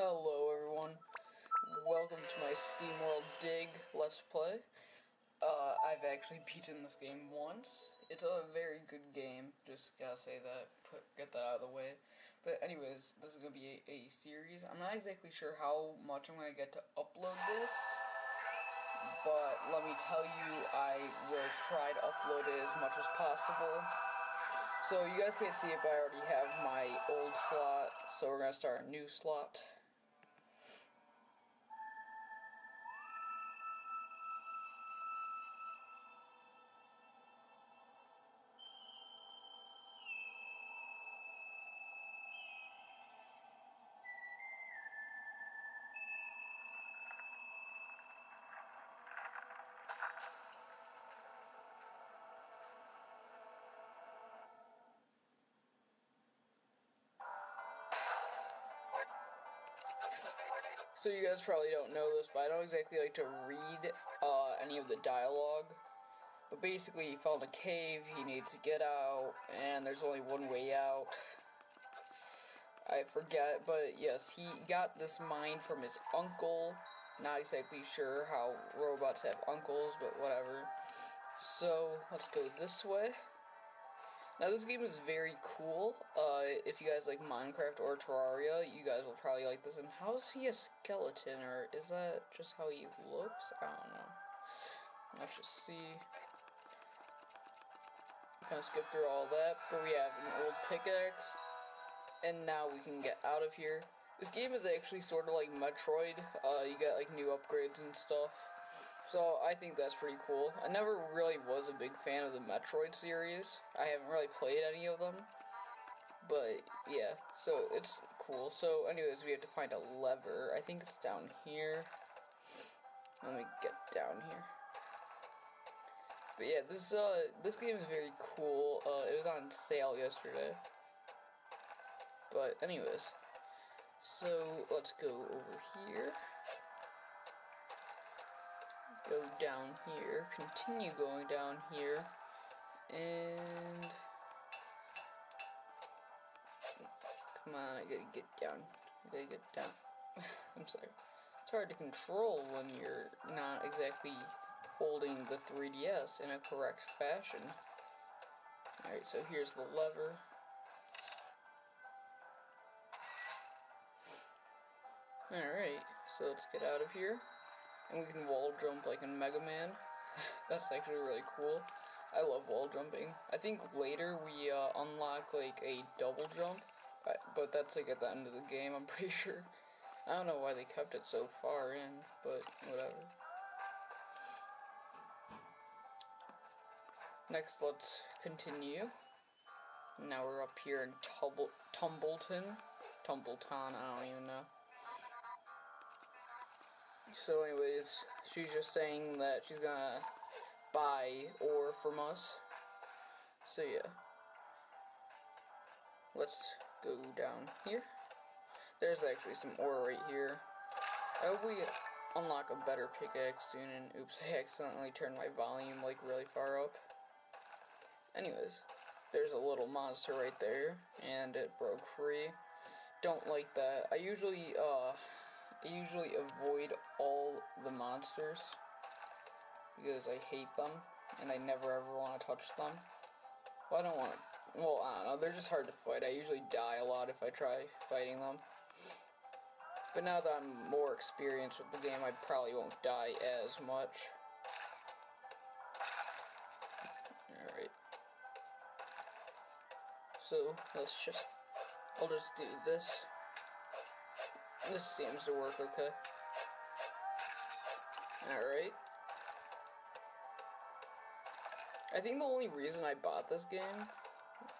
Hello everyone, welcome to my SteamWorld Dig Let's Play. Uh, I've actually beaten this game once. It's a very good game, just gotta say that, put, get that out of the way. But anyways, this is gonna be a, a series. I'm not exactly sure how much I'm gonna get to upload this, but let me tell you, I will try to upload it as much as possible. So you guys can't see it, but I already have my old slot, so we're gonna start a new slot. So you guys probably don't know this, but I don't exactly like to read uh, any of the dialogue. But basically, he found a cave, he needs to get out, and there's only one way out. I forget, but yes, he got this mine from his uncle. Not exactly sure how robots have uncles, but whatever. So, let's go this way. Now this game is very cool. Uh, if you guys like Minecraft or Terraria, you guys will probably like this. And how is he a skeleton, or is that just how he looks? I don't know. Let's just see. Kind of skip through all that, but we have an old pickaxe, and now we can get out of here. This game is actually sort of like Metroid. Uh, you get like new upgrades and stuff. So I think that's pretty cool. I never really was a big fan of the Metroid series. I haven't really played any of them. But yeah, so it's cool. So anyways, we have to find a lever. I think it's down here. Let me get down here. But yeah, this uh this game is very cool. Uh it was on sale yesterday. But anyways. So let's go over here go down here, continue going down here, and come on, I gotta get down, I gotta get down, I'm sorry, it's hard to control when you're not exactly holding the 3DS in a correct fashion. Alright, so here's the lever. Alright, so let's get out of here. And we can wall jump like in Mega Man. That's actually really cool. I love wall jumping. I think later we uh, unlock like a double jump, but that's like at the end of the game, I'm pretty sure. I don't know why they kept it so far in, but whatever. Next, let's continue. Now we're up here in Tumble Tumbleton. Tumbleton, I don't even know. So anyways, she's just saying that she's gonna buy ore from us. So yeah. Let's go down here. There's actually some ore right here. I hope we unlock a better pickaxe soon and oops, I accidentally turned my volume like really far up. Anyways, there's a little monster right there and it broke free. Don't like that. I usually uh I usually avoid all the monsters because I hate them and I never ever want to touch them. Well, I don't want to. Well, I don't know. They're just hard to fight. I usually die a lot if I try fighting them. But now that I'm more experienced with the game, I probably won't die as much. Alright. So, let's just... I'll just do this. This seems to work okay. Alright. I think the only reason I bought this game,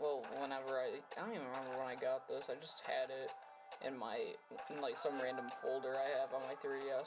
well, whenever I, I don't even remember when I got this, I just had it in my, in like some random folder I have on my 3DS.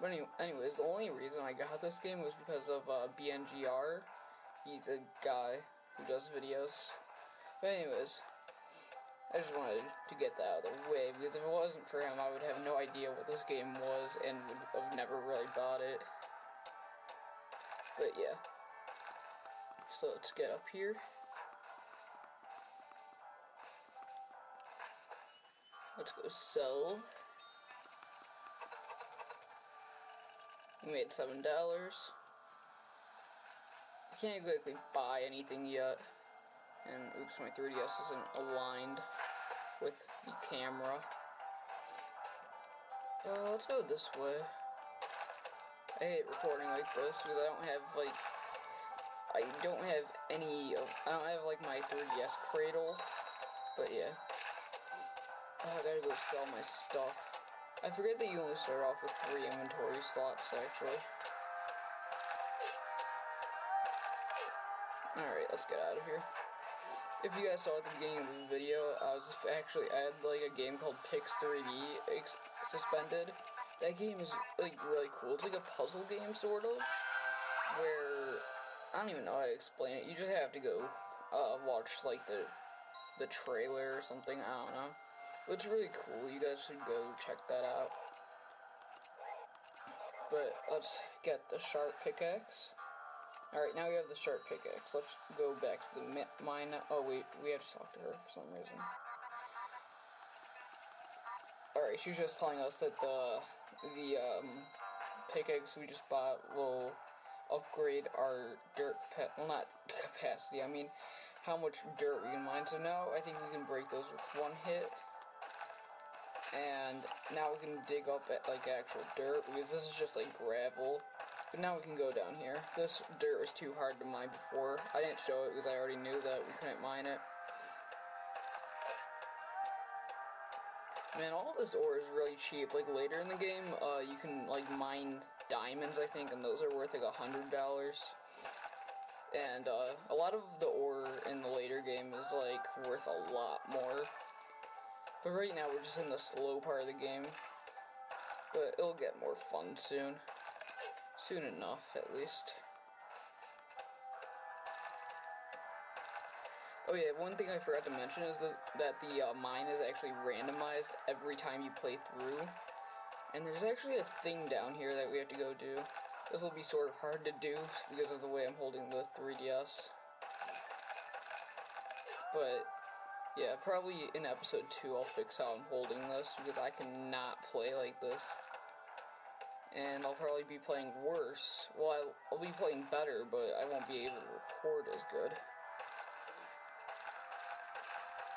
But anyway, anyways, the only reason I got this game was because of uh, BNGR. He's a guy who does videos. But anyways, I just wanted to get that out of the way, because if it wasn't for him, I would have no idea what this game was and would have never really bought it. But yeah. So let's get up here. Let's go sell. We made $7. Can't exactly buy anything yet. And oops, my 3DS isn't aligned with the camera. Uh, let's go this way. I hate recording like this because I don't have like I don't have any of I don't have like my 3DS cradle. But yeah. Oh, I gotta go sell my stuff. I forget that you only start off with three inventory slots actually. Alright, let's get out of here. If you guys saw at the beginning of the video, I was actually I had like a game called Pix 3D suspended. That game is like really cool. It's like a puzzle game sort of, where I don't even know how to explain it. You just have to go uh, watch like the the trailer or something. I don't know. But it's really cool. You guys should go check that out. But let's get the sharp pickaxe. Alright, now we have the sharp pickaxe. Let's go back to the mine. Oh, wait, we have to talk to her for some reason. Alright, she's just telling us that the, the, um, pickaxe we just bought will upgrade our dirt, pet. well, not capacity, I mean, how much dirt we can mine. So now I think we can break those with one hit. And now we can dig up at, like, actual dirt, because this is just, like, gravel. But now we can go down here. This dirt was too hard to mine before. I didn't show it because I already knew that we couldn't mine it. Man, all this ore is really cheap. Like, later in the game, uh, you can, like, mine diamonds, I think, and those are worth, like, a $100. And, uh, a lot of the ore in the later game is, like, worth a lot more. But right now, we're just in the slow part of the game. But it'll get more fun soon. Soon enough, at least. Oh yeah, one thing I forgot to mention is that, that the uh, mine is actually randomized every time you play through. And there's actually a thing down here that we have to go do. This will be sort of hard to do because of the way I'm holding the 3DS. But, yeah, probably in episode 2 I'll fix how I'm holding this because I cannot play like this and I'll probably be playing worse. Well, I'll, I'll, be playing better, but I won't be able to record as good.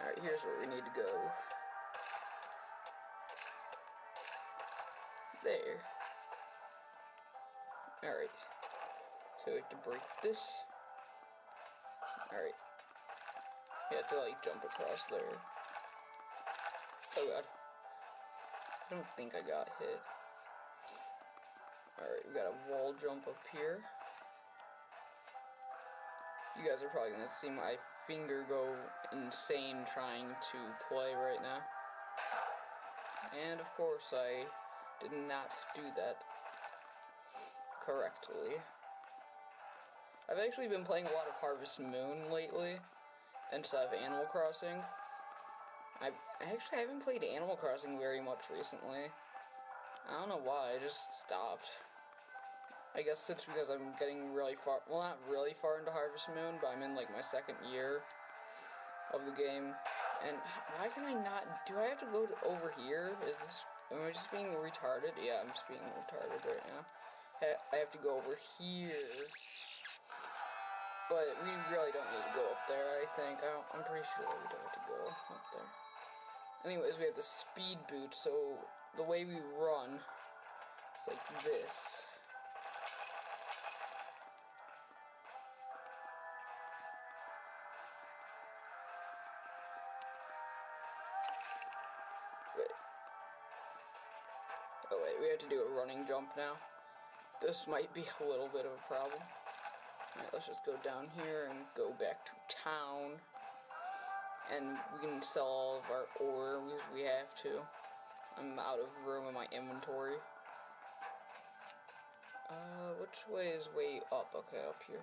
Alright, here's where we need to go. There. Alright. So we have to break this. Alright. You have to, like, jump across there. Oh god. I don't think I got hit. Alright, we got a wall jump up here. You guys are probably going to see my finger go insane trying to play right now. And of course I did not do that correctly. I've actually been playing a lot of Harvest Moon lately instead of Animal Crossing. I actually haven't played Animal Crossing very much recently. I don't know why, I just stopped. I guess it's because I'm getting really far, well not really far into Harvest Moon, but I'm in like my second year of the game. And why can I not, do I have to go to, over here? Is this, am I just being retarded? Yeah, I'm just being retarded right now. I have to go over here. But we really don't need to go up there, I think. I am pretty sure we don't have to go up there. Anyways, we have the speed boot, so the way we run is like this. Do a running jump now. This might be a little bit of a problem. Right, let's just go down here and go back to town. And we can sell all of our ore because we have to. I'm out of room in my inventory. Uh, which way is way up? Okay, up here.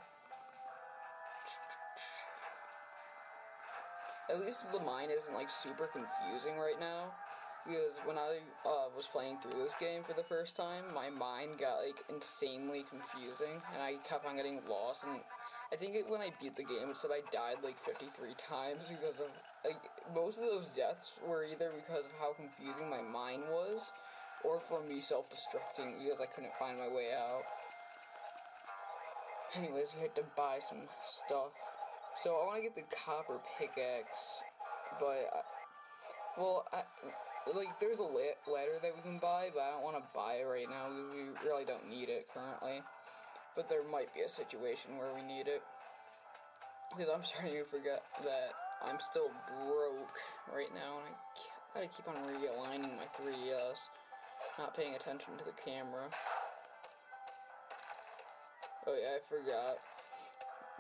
At least the mine isn't like super confusing right now because when I uh, was playing through this game for the first time, my mind got like insanely confusing, and I kept on getting lost. And I think it, when I beat the game, it said I died like 53 times because of like most of those deaths were either because of how confusing my mind was, or from me self-destructing because I couldn't find my way out. Anyways, we had to buy some stuff. So I want to get the copper pickaxe, but I, well, I, like there's a ladder that we can buy, but I don't want to buy it right now because we really don't need it currently. But there might be a situation where we need it. Because I'm starting to forget that I'm still broke right now, and I gotta keep on realigning my 3DS, not paying attention to the camera. Oh yeah, I forgot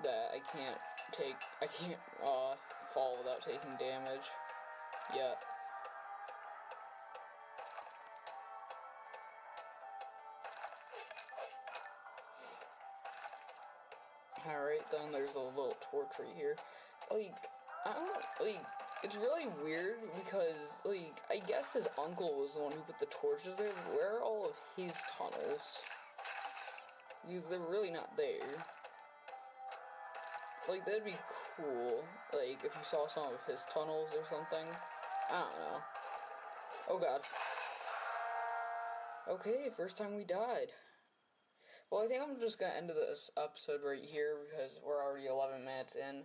that I can't take, I can't uh, fall without taking damage yet. Alright, then there's a little torch right here. Like, I don't, like, it's really weird because, like, I guess his uncle was the one who put the torches there. Where are all of his tunnels? Because they're really not there. Like, that'd be cool. Like, if you saw some of his tunnels or something. I don't know. Oh god. Okay, first time we died. Well, I think I'm just going to end this episode right here because we're already 11 minutes in.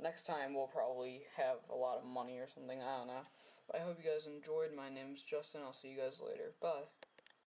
Next time we'll probably have a lot of money or something. I don't know. I hope you guys enjoyed. My name's Justin. I'll see you guys later. Bye.